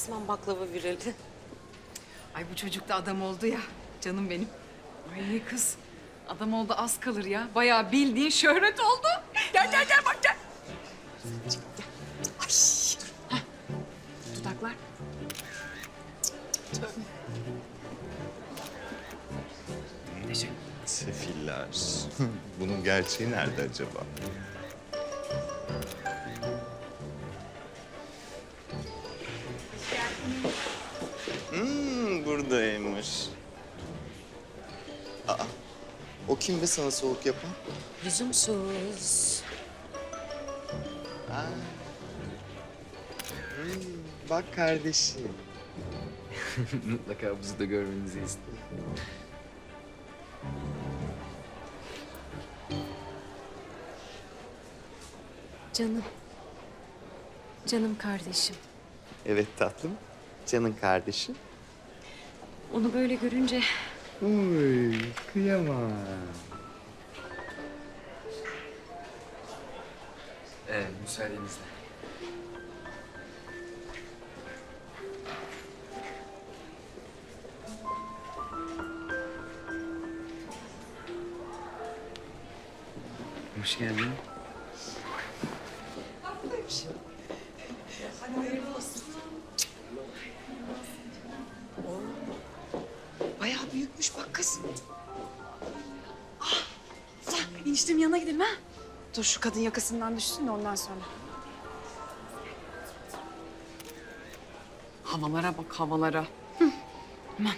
Resmen baklava virali. Ay bu çocuk da adam oldu ya. Canım benim. Ay kız. Adam oldu az kalır ya. Bayağı bildiğin şöhret oldu. Gel gel gel bak gel. Ay. Heh. Dudaklar. Teşekkür. Sefiller. Bunun gerçeği nerede acaba? Hmm, buradaymış. Aa, o kim be sana soğuk yapan? Lüzumsuz. Aa. Hmm, bak kardeşim. Mutlaka bizi de görmenizi isterim. Canım. Canım kardeşim. Evet tatlım. Canın kardeşim. Onu böyle görünce Uy, kıyamam. Ee, müsaadenizle. Hoş geldin. Bayağı büyükmüş bak kız. Ah, ulan eniştemin yanına gidelim ha. Dur şu kadın yakasından düşsün de ondan sonra. Havalara bak havalara. Hı. Aman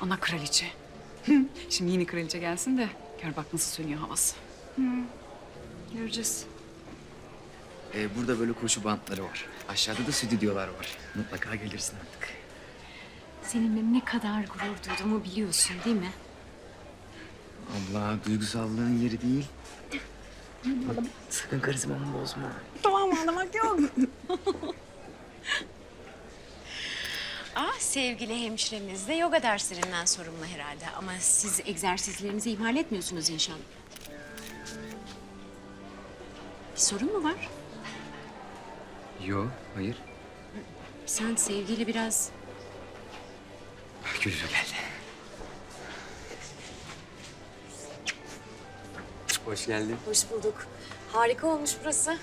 ana kraliçe. Hı. Şimdi yeni kraliçe gelsin de gör bak nasıl sönüyor havası. Göreceğiz. Ee, burada böyle koşu bantları var. Aşağıda da stüdyolar var. Mutlaka gelirsin artık. Seninle ne kadar gurur duyduğumu biliyorsun değil mi? Abla duygusallığın yeri değil. Sakın karizmamı bozma. Tamam ağlamak yok. Ah sevgili hemşiremiz de yoga derslerinden sorumlu herhalde. Ama siz egzersizlerinizi ihmal etmiyorsunuz inşallah. Bir sorun mu var? Yo, hayır. Sen sevgiyle biraz Gülfü geldi. Hoş geldin. hoş bulduk. Harika olmuş burası.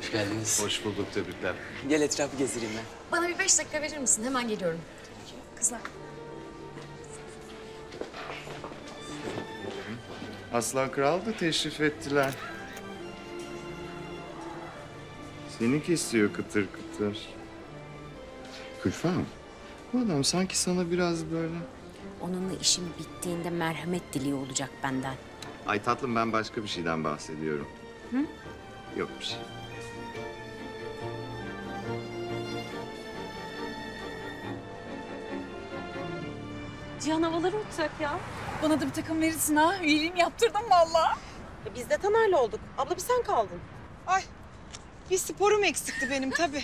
Hoş geldiniz. Hoş bulduk, tebrikler. Gel etrafı gezdireyim ben. Bana bir beş dakika verir misin? Hemen geliyorum. Kızlar. Aslan Kral da teşrif ettiler. Seni kesiyor kıtır kıtır. Gülfem, bu adam sanki sana biraz böyle... Onunla işim bittiğinde merhamet diliyor olacak benden. Ay tatlım ben başka bir şeyden bahsediyorum. Hı? Yok bir şey. Cihan havaları uçacak ya. Bana da bir takım verirsin ha. Üyeliğimi yaptırdım vallahi. E biz de Taner'le olduk. Abla bir sen kaldın. Ay bir sporum eksikti benim tabii.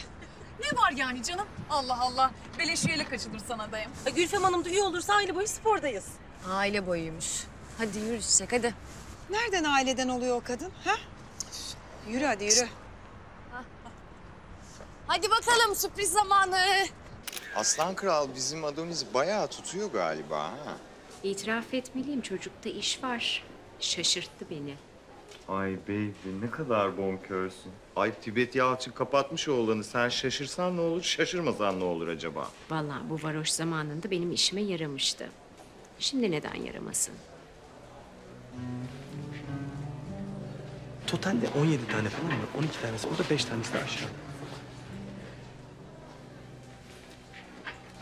Ne var yani canım? Allah Allah. Beleş üyelik açılır sana dayım. E Gülfem Hanım da üye olursa aile boyu spordayız. Aile boyuymuş. Hadi yürü çiçek hadi. Nereden aileden oluyor o kadın? Ha? Yürü hadi yürü. Hadi bakalım sürpriz zamanı. Aslan Kral bizim Adonis bayağı tutuyor galiba ha. İtiraf etmeliyim çocukta iş var. Şaşırttı beni. Ay baby ne kadar bonkörsün. Ay Tibet Yalçın kapatmış oğlanı. Sen şaşırsan ne olur, şaşırmasan ne olur acaba? Vallahi bu varoş zamanında benim işime yaramıştı. Şimdi neden yaramasın? Totalde 17 tane falan var. 12 tanesi burada, 5 tanesi de aşağıda.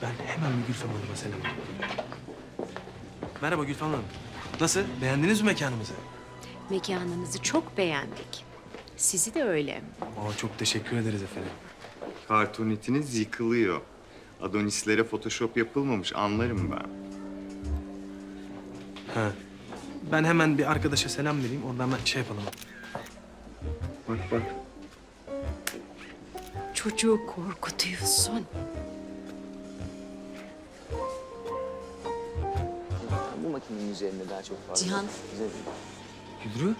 Ben hemen bir Gülfem Hanım'a selam veriyorum. Merhaba Gülfem Hanım. Nasıl? Beğendiniz mi mekanımızı? Mekanınızı çok beğendik. Sizi de öyle. Aa, çok teşekkür ederiz efendim. Kartonetiniz yıkılıyor. Adonislere photoshop yapılmamış anlarım ben. Ha. Ben hemen bir arkadaşa selam vereyim. Oradan ben şey yapalım. Bak bak. Çocuğu korkutuyorsun. Bu makinenin üzerinde daha çok fazla. Cihan. Güzel. Gülru?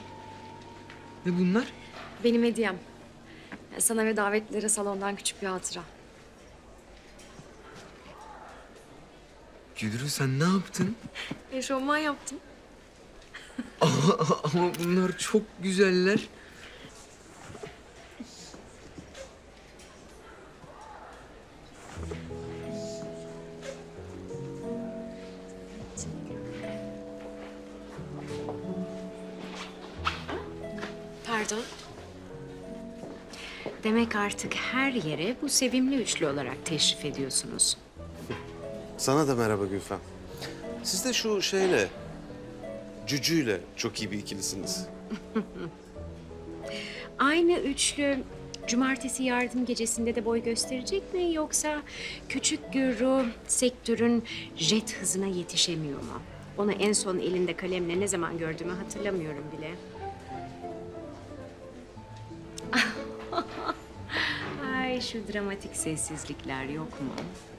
Ne bunlar? Benim hediyem. Sana ve davetlilere salondan küçük bir hatıra. Gülru sen ne yaptın? Eşofman yaptım. Ama bunlar çok güzeller. Pardon. Demek artık her yere bu sevimli üçlü olarak teşrif ediyorsunuz. Sana da merhaba Gülfem. Siz de şu şeyle, Cücü'yle çok iyi bir ikilisiniz. Aynı üçlü cumartesi yardım gecesinde de boy gösterecek mi yoksa küçük Gürru sektörün jet hızına yetişemiyor mu? Onu en son elinde kalemle ne zaman gördüğümü hatırlamıyorum bile. Şu dramatik sessizlikler yok mu?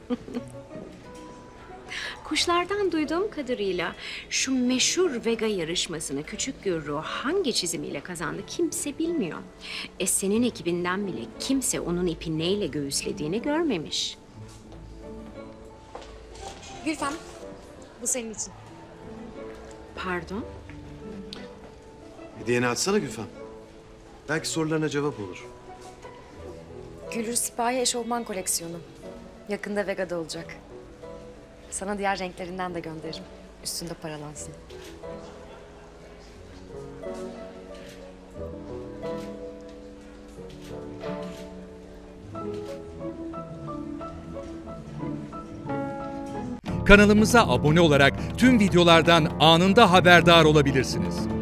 Kuşlardan duyduğum kadarıyla şu meşhur Vega yarışmasını küçük Gürru hangi çizimiyle kazandı kimse bilmiyor. E senin ekibinden bile kimse onun ipi neyle göğüslediğini görmemiş. Gülfem, bu senin için. Pardon? Hediyeni açsana Gülfem. Belki sorularına cevap olur. Gülür Sipahi Eşofman koleksiyonu. Yakında Vega'da olacak. Sana diğer renklerinden de gönderirim. Üstünde paralansın. Kanalımıza abone olarak tüm videolardan anında haberdar olabilirsiniz.